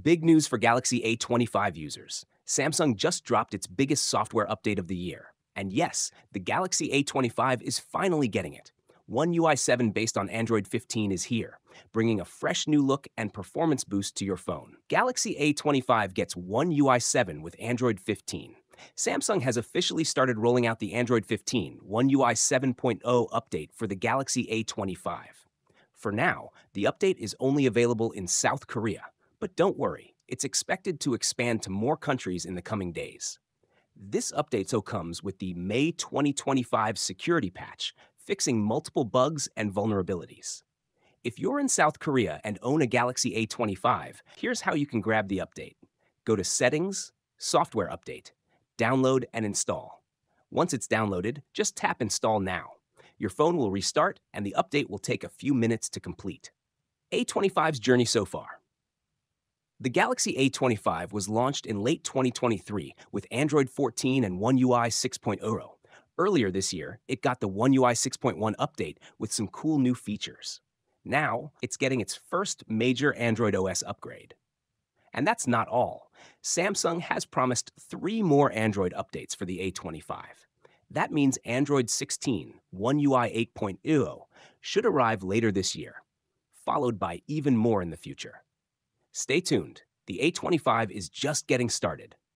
Big news for Galaxy A25 users. Samsung just dropped its biggest software update of the year. And yes, the Galaxy A25 is finally getting it. One UI 7 based on Android 15 is here, bringing a fresh new look and performance boost to your phone. Galaxy A25 gets One UI 7 with Android 15. Samsung has officially started rolling out the Android 15 One UI 7.0 update for the Galaxy A25. For now, the update is only available in South Korea, but don't worry, it's expected to expand to more countries in the coming days. This update so comes with the May 2025 security patch, fixing multiple bugs and vulnerabilities. If you're in South Korea and own a Galaxy A25, here's how you can grab the update. Go to Settings, Software Update, download and install. Once it's downloaded, just tap Install Now. Your phone will restart and the update will take a few minutes to complete. A25's journey so far. The Galaxy A25 was launched in late 2023 with Android 14 and One UI 6.0. Earlier this year, it got the One UI 6.1 update with some cool new features. Now, it's getting its first major Android OS upgrade. And that's not all. Samsung has promised three more Android updates for the A25. That means Android 16, One UI 8.0, should arrive later this year, followed by even more in the future. Stay tuned. The A25 is just getting started.